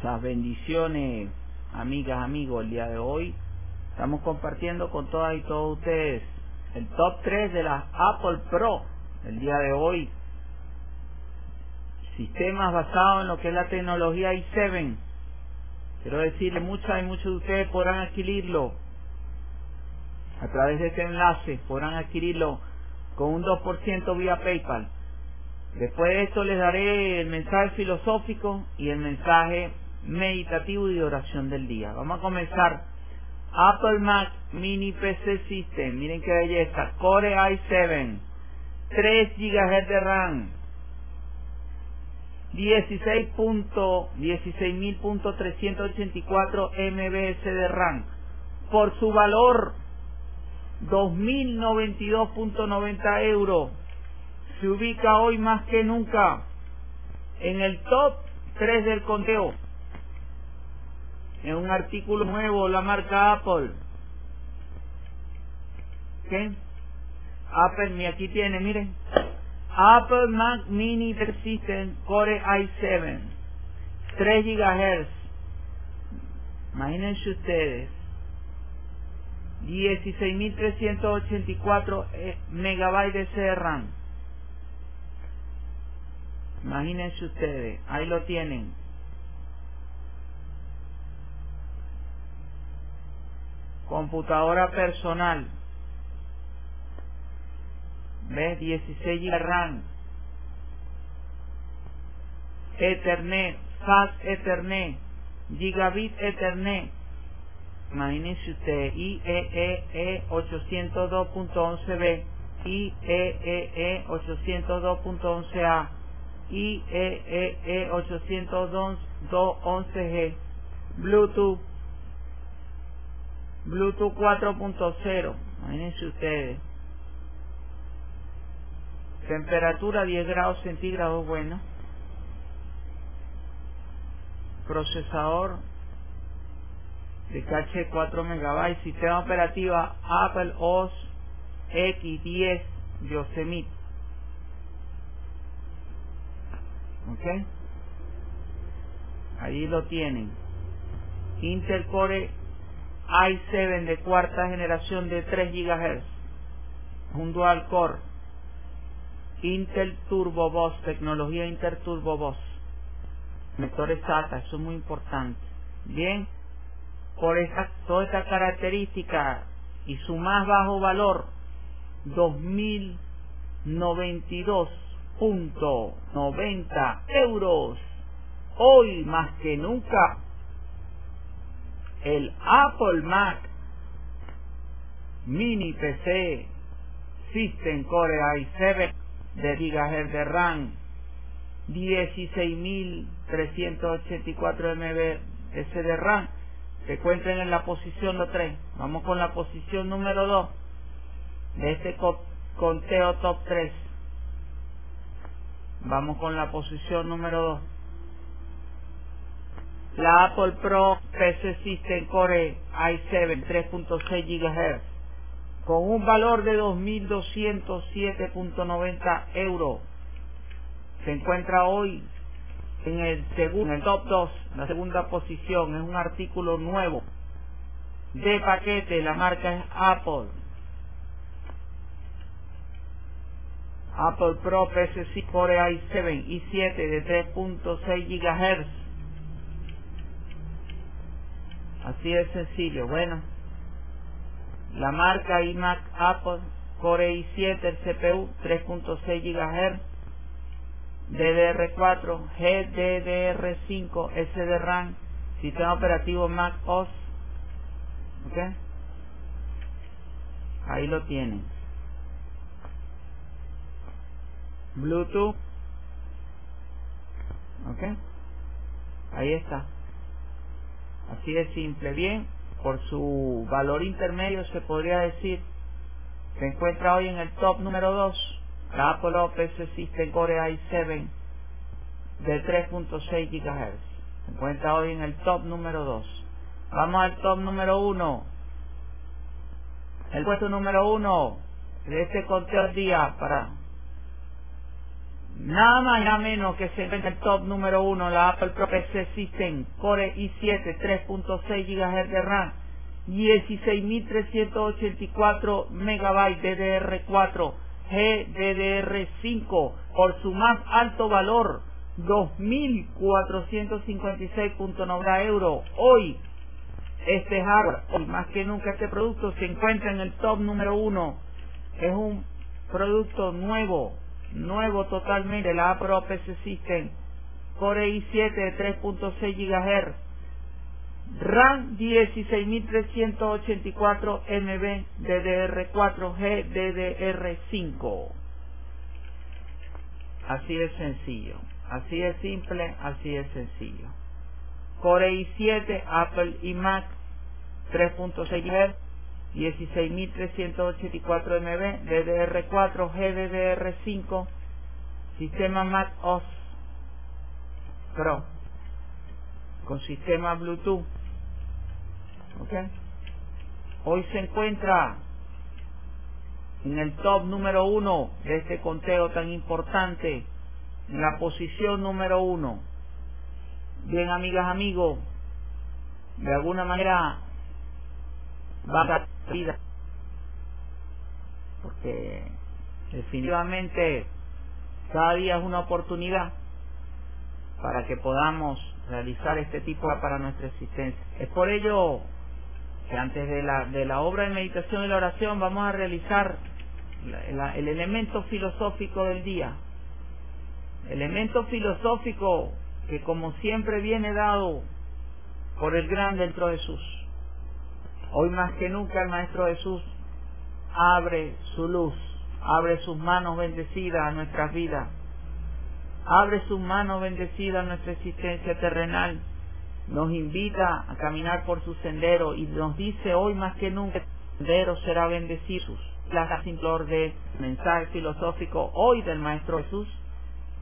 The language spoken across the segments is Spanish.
Muchas bendiciones, amigas, amigos. El día de hoy estamos compartiendo con todas y todos ustedes el top 3 de las Apple Pro. El día de hoy, sistemas basados en lo que es la tecnología i7. Quiero decirle, muchas y muchos de ustedes podrán adquirirlo a través de este enlace, podrán adquirirlo con un 2% vía PayPal. Después de esto les daré el mensaje filosófico y el mensaje meditativo y de oración del día. Vamos a comenzar. Apple Mac Mini PC System, miren qué belleza, Core i7, 3 GB de RAM, 16.384 MBS de RAM. Por su valor, 2.092.90 euros. Se ubica hoy más que nunca en el top 3 del conteo en un artículo nuevo la marca Apple. ¿Qué? Apple, aquí tiene, miren. Apple Mac Mini Persistent Core i7, 3 GHz. Imagínense ustedes. 16.384 eh, megabytes de RAM. Imagínense ustedes, ahí lo tienen. Computadora personal, ¿ves? 16 GB RAM, Ethernet, SAS Ethernet, Gigabit Ethernet, imagínense usted, IEEE 802.11b, IEEE 802.11a, IEEE 802.11g, Bluetooth Bluetooth 4.0, imagínense ustedes. Temperatura 10 grados centígrados, bueno. Procesador de caché 4 megabytes. Sistema operativa Apple OS X10 Yosemite. ¿Ok? Ahí lo tienen. Intel Core i7 de cuarta generación de 3 GHz, un dual core, Intel Turbo Bus, tecnología Intel Turbo Bus, motores SATA, eso es muy importante. Bien, por esta, toda esta característica y su más bajo valor, 2092.90 euros. Hoy más que nunca el Apple Mac Mini PC System Core i7 de GHz de RAM 16.384 MB de RAM. Se encuentran en la posición 3 vamos con la posición número 2 de este conteo top 3 vamos con la posición número 2 la Apple Pro PC System Core i7 3.6 GHz con un valor de 2.207.90 euros. Se encuentra hoy en el segundo, en el top 2, la segunda posición. Es un artículo nuevo de paquete. La marca es Apple. Apple Pro PC Core i7 i7 de 3.6 GHz Así de sencillo. Bueno, la marca iMac Apple Core i7, el CPU 3.6 GHz, DDR4, GDDR5, SDRAM, sistema operativo Mac OS. ¿Ok? Ahí lo tienen. Bluetooth. ¿Ok? Ahí está. Así de simple. Bien, por su valor intermedio se podría decir, se encuentra hoy en el top número 2, la Apple PC System Core i7 de 3.6 GHz. Se encuentra hoy en el top número 2. Vamos al top número 1. El puesto número 1 de este conteo al día para nada más nada menos que se encuentra el top número uno, la Apple Pro PC System Core i7 3.6 GHz de RAM, 16.384 MB DDR4, GDDR5 por su más alto valor, 2.456.90 euros. Hoy, este hardware, más que nunca este producto se encuentra en el top número uno. Es un producto nuevo, nuevo totalmente, la Pro PC System Core i7 de 3.6 GHz, RAM 16.384 MB DDR4G DDR5. Así de sencillo, así de simple, así de sencillo. Core i7, Apple y Mac 3.6 GHz 16.384 MB, DDR4, GDDR5, sistema Mac OS Pro, con sistema Bluetooth. ¿Ok? Hoy se encuentra en el top número uno de este conteo tan importante, en la posición número uno. Bien, amigas, amigos, de alguna manera va vida porque definitivamente cada día es una oportunidad para que podamos realizar este tipo para nuestra existencia. Es por ello que antes de la, de la obra de meditación y la oración vamos a realizar el elemento filosófico del día. Elemento filosófico que como siempre viene dado por el gran dentro de Jesús. Hoy más que nunca el Maestro Jesús abre su luz, abre sus manos bendecidas a nuestras vidas, abre sus manos bendecidas a nuestra existencia terrenal, nos invita a caminar por su sendero y nos dice hoy más que nunca el sendero será bendecido. La simple de mensaje filosófico hoy del Maestro Jesús.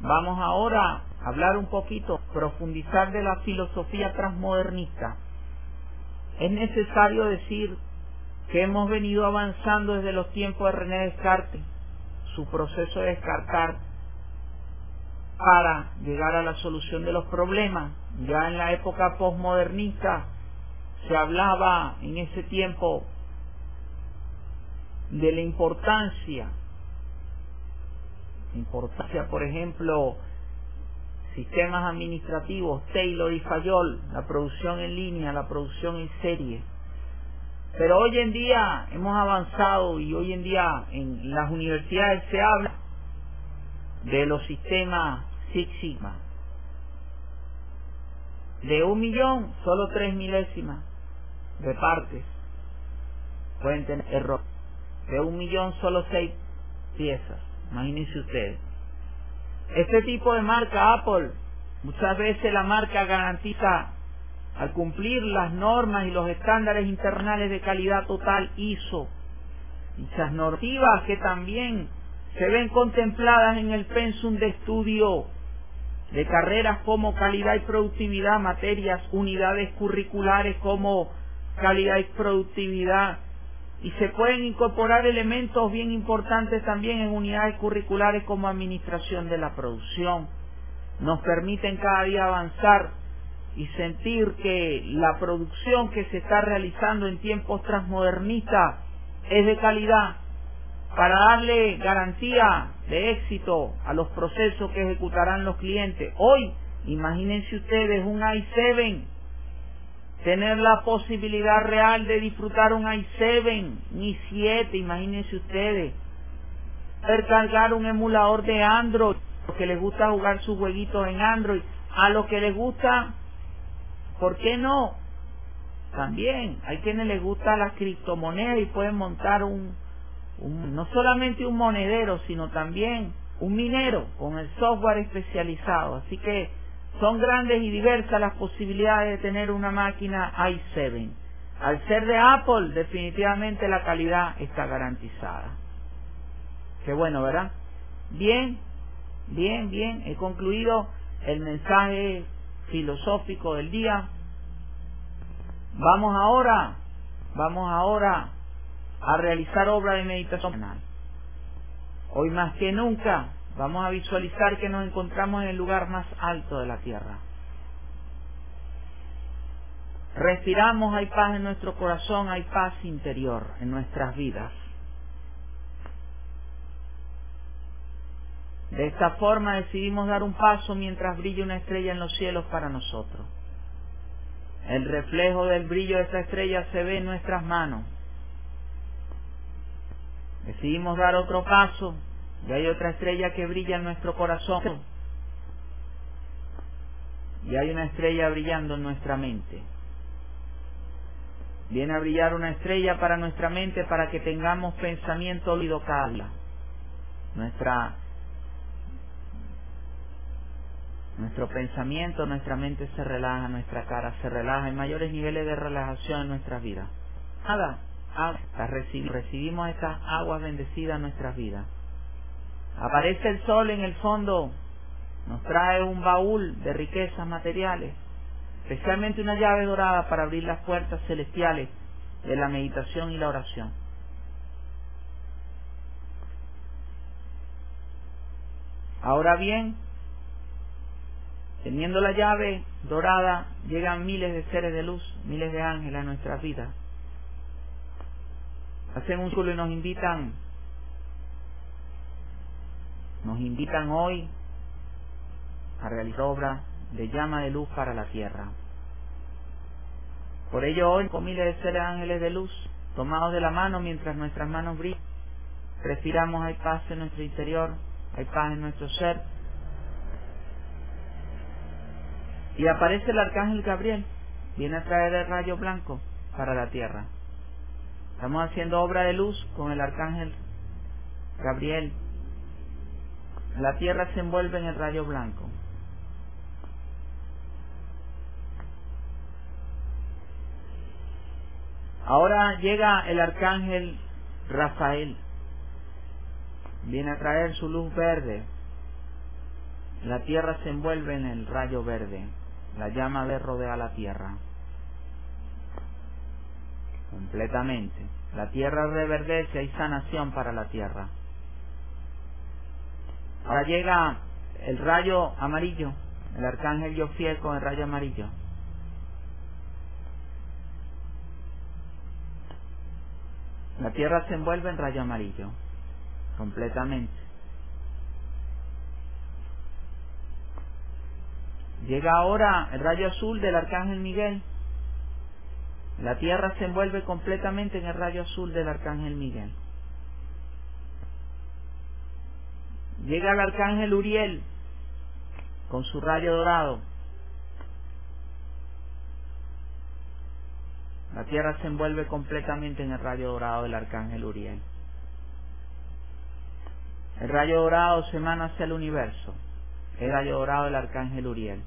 Vamos ahora a hablar un poquito, profundizar de la filosofía transmodernista es necesario decir que hemos venido avanzando desde los tiempos de René Descartes, su proceso de descartar para llegar a la solución de los problemas. Ya en la época postmodernista se hablaba en ese tiempo de la importancia, importancia, por ejemplo, sistemas administrativos, Taylor y Fayol, la producción en línea, la producción en serie. Pero hoy en día hemos avanzado y hoy en día en las universidades se habla de los sistemas Six Sigma. De un millón, solo tres milésimas de partes pueden tener error. De un millón, solo seis piezas. Imagínense ustedes. Este tipo de marca Apple, muchas veces la marca garantiza al cumplir las normas y los estándares internales de calidad total ISO, dichas normativas que también se ven contempladas en el pensum de estudio de carreras como calidad y productividad, materias, unidades curriculares como calidad y productividad, y se pueden incorporar elementos bien importantes también en unidades curriculares como administración de la producción. Nos permiten cada día avanzar y sentir que la producción que se está realizando en tiempos transmodernistas es de calidad para darle garantía de éxito a los procesos que ejecutarán los clientes. Hoy, imagínense ustedes un i7 tener la posibilidad real de disfrutar un i7, ni 7, imagínense ustedes. Poder cargar un emulador de Android, los que les gusta jugar sus jueguitos en Android, a los que les gusta, ¿por qué no? También, hay quienes les gusta las criptomonedas y pueden montar un, un no solamente un monedero, sino también un minero con el software especializado. Así que son grandes y diversas las posibilidades de tener una máquina i7. Al ser de Apple, definitivamente la calidad está garantizada. Qué bueno, ¿verdad? Bien, bien, bien. He concluido el mensaje filosófico del día. Vamos ahora, vamos ahora a realizar obra de meditación. Hoy más que nunca Vamos a visualizar que nos encontramos en el lugar más alto de la tierra. Respiramos, hay paz en nuestro corazón, hay paz interior en nuestras vidas. De esta forma decidimos dar un paso mientras brilla una estrella en los cielos para nosotros. El reflejo del brillo de esta estrella se ve en nuestras manos. Decidimos dar otro paso y hay otra estrella que brilla en nuestro corazón. Y hay una estrella brillando en nuestra mente. Viene a brillar una estrella para nuestra mente para que tengamos pensamiento cada Nuestra nuestro pensamiento, nuestra mente se relaja, nuestra cara se relaja, hay mayores niveles de relajación en nuestras vidas. Nada, recibimos estas aguas bendecidas en nuestras vidas. Aparece el sol en el fondo, nos trae un baúl de riquezas materiales, especialmente una llave dorada para abrir las puertas celestiales de la meditación y la oración. Ahora bien, teniendo la llave dorada, llegan miles de seres de luz, miles de ángeles a nuestras vidas. Hacen un culo y nos invitan nos invitan hoy a realizar obra de llama de luz para la tierra. Por ello hoy, con miles de seres ángeles de luz, tomados de la mano mientras nuestras manos brillan, respiramos, hay paz en nuestro interior, hay paz en nuestro ser. Y aparece el arcángel Gabriel, viene a traer el rayo blanco para la tierra. Estamos haciendo obra de luz con el arcángel Gabriel la tierra se envuelve en el rayo blanco. Ahora llega el arcángel Rafael. Viene a traer su luz verde. La tierra se envuelve en el rayo verde. La llama de rodea la tierra. Completamente. La tierra reverdece, hay sanación para la tierra. Ahora llega el rayo amarillo, el arcángel Yofiel con el rayo amarillo. La tierra se envuelve en rayo amarillo, completamente. Llega ahora el rayo azul del arcángel Miguel. La tierra se envuelve completamente en el rayo azul del arcángel Miguel. Llega el arcángel Uriel con su rayo dorado. La tierra se envuelve completamente en el rayo dorado del arcángel Uriel. El rayo dorado se emana hacia el universo. El rayo dorado del arcángel Uriel.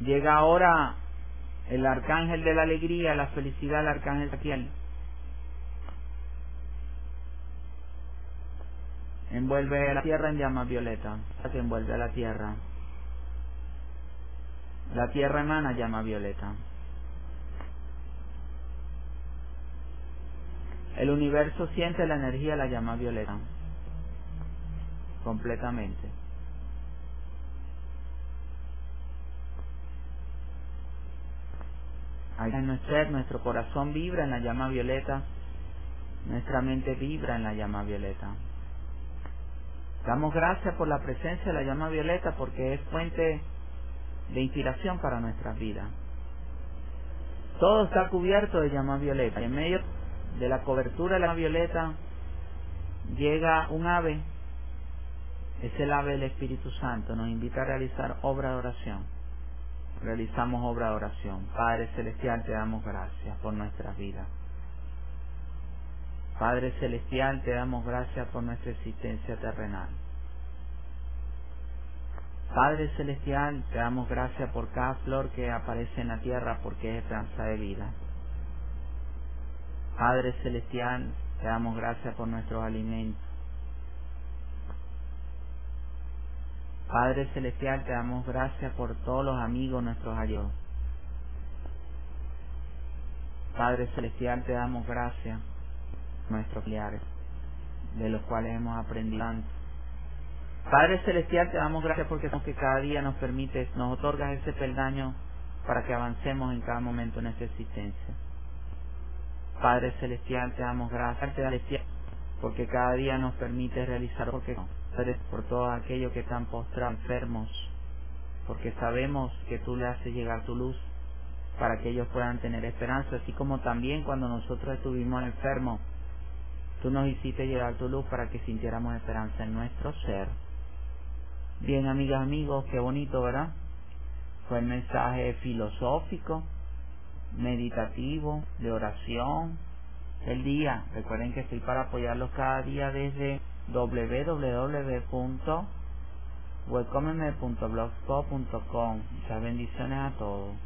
Llega ahora el arcángel de la alegría, la felicidad, el arcángel Raquiel. Envuelve la tierra en llama violeta, que envuelve a la tierra. La tierra emana llama violeta. El universo siente la energía de la llama violeta. Completamente. Ahí en nuestro ser, nuestro corazón vibra en la llama violeta, nuestra mente vibra en la llama violeta. Damos gracias por la presencia de la llama violeta porque es fuente de inspiración para nuestras vidas. Todo está cubierto de llama violeta. Y en medio de la cobertura de la llama violeta llega un ave. Es el ave del Espíritu Santo. Nos invita a realizar obra de oración. Realizamos obra de oración. Padre Celestial, te damos gracias por nuestras vidas. Padre Celestial, te damos gracias por nuestra existencia terrenal. Padre Celestial, te damos gracias por cada flor que aparece en la tierra porque es esperanza de vida. Padre Celestial, te damos gracias por nuestros alimentos. Padre Celestial, te damos gracias por todos los amigos nuestros ayudos. Padre Celestial, te damos gracias nuestros familiares. de los cuales hemos aprendido Padre Celestial, te damos gracias porque que cada día nos permites, nos otorgas ese peldaño para que avancemos en cada momento en nuestra existencia. Padre Celestial, te damos gracias, porque cada día nos permite realizar porque por todo aquello que están postrados enfermos, porque sabemos que tú le haces llegar tu luz para que ellos puedan tener esperanza, así como también cuando nosotros estuvimos enfermos, tú nos hiciste llegar tu luz para que sintiéramos esperanza en nuestro ser. Bien, amigas, amigos, qué bonito, ¿verdad? Fue el mensaje filosófico, meditativo, de oración, el día. Recuerden que estoy para apoyarlos cada día desde www.welcomeme.blogspot.com. Muchas bendiciones a todos.